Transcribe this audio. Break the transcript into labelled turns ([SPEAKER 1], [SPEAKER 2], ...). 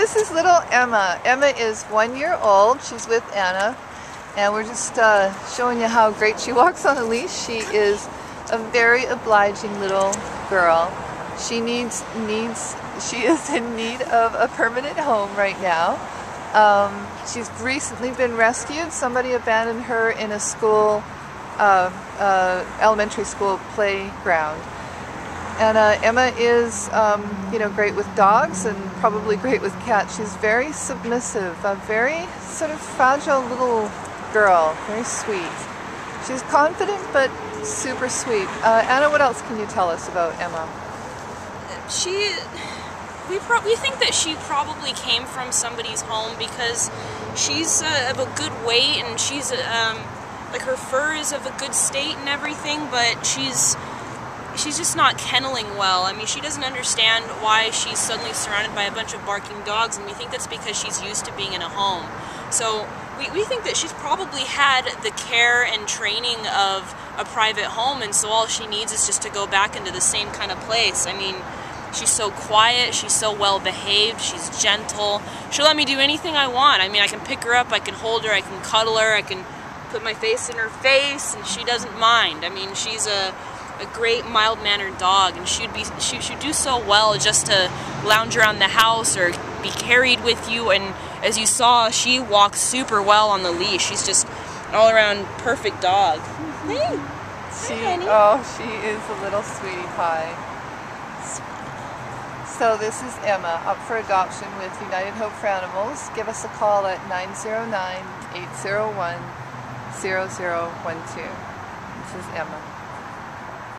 [SPEAKER 1] This is little Emma. Emma is one year old. She's with Anna. And we're just uh, showing you how great she walks on a leash. She is a very obliging little girl. She needs, needs, she is in need of a permanent home right now. Um, she's recently been rescued. Somebody abandoned her in a school, uh, uh, elementary school playground. And uh, Emma is, um, you know, great with dogs and probably great with cats. She's very submissive, a very sort of fragile little girl, very sweet. She's confident but super sweet. Uh, Anna, what else can you tell us about Emma?
[SPEAKER 2] She, we pro- we think that she probably came from somebody's home because she's uh, of a good weight and she's um, like her fur is of a good state and everything, but she's she's just not kenneling well. I mean, she doesn't understand why she's suddenly surrounded by a bunch of barking dogs, and we think that's because she's used to being in a home. So we, we think that she's probably had the care and training of a private home, and so all she needs is just to go back into the same kind of place. I mean, she's so quiet, she's so well behaved, she's gentle. She'll let me do anything I want. I mean, I can pick her up, I can hold her, I can cuddle her, I can put my face in her face, and she doesn't mind. I mean, she's a a great mild-mannered dog and she'd be she should do so well just to lounge around the house or be carried with you and as you saw she walks super well on the leash. She's just an all-around perfect dog. Mm-hmm. Hey.
[SPEAKER 1] She oh she is a little sweetie pie. So this is Emma up for adoption with United Hope for Animals. Give us a call at 909 801 0012 this is Emma